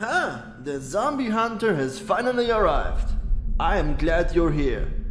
Ah, the zombie hunter has finally arrived. I am glad you're here.